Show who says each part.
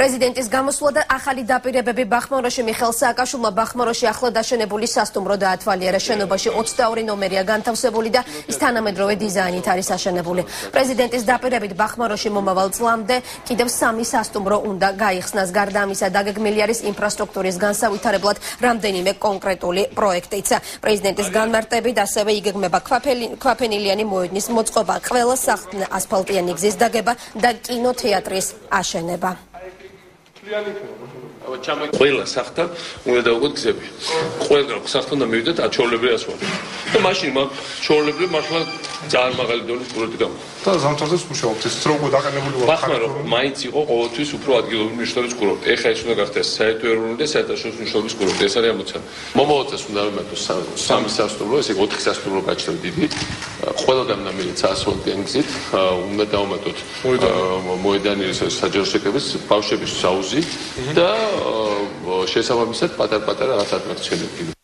Speaker 1: პრეზიდენტის გამოსვლა და ახალი დაპირებები ბახმაროში მიხელ სააკაშვილმა ბახმაროში ახლა დაშენებული სასტუმრო დაათვალიერა შენობაში 22 ნომერია განთავსებული და ის თანამედროვე დიზაინით არის აშენებული. პრეზიდენტის დაპირებით ბახმაროში მომავალ წლამდე კიდევ სამი სასტუმრო უნდა გაიხსნას. გარდა ამისა დაგეგმილი არის ინფრასტრუქტურის განსავითარებლად რამდენიმე კონკრეტული პროექტიც. პრეზიდენტის განმარტებით ასევე იგეგმება ქვაფენილიანი მოედნის მოწყობა ყველა სახლ ასფალტიანი გზის დაგება და კინოთეატრის აშენება
Speaker 2: ყველა სახთან უნდა დავუგოთ გზები. ყველა სახთან უნდა მივიდეთ აჩოლებრივი ასვალი. და მაშინ მაგ ჩოლებრივი მართლა ძალიან მაღალი დონის კურორტი გამ.
Speaker 3: და ზამთარზეც მუშაობთ ეს რო გადაყენებული
Speaker 2: ვარ. ბახმარო მაინც იყო ყოველთვის უფრო ადგილობრივი მნიშვნელობის კურორტი. ეხლა ეს უნდა გახდეს საერთო ეროვნული და საერთაშორისო მნიშვნელობის კურორტი. ეს არის ამოცანა. მომავალ წელს უნდა ვიმართოს სამი სასტუმრო, ესე იგი 4 სასტუმრო გაჩნდა დიდი. ყველგან უნდა მივიდეთ ასფალტიანი გზით. უნდა დავუმატოთ მოედანი საჯარო შეკების ბავშვების საუზი და შესაბამისად პატარ-პატარა რაღაც ატრაქციონები.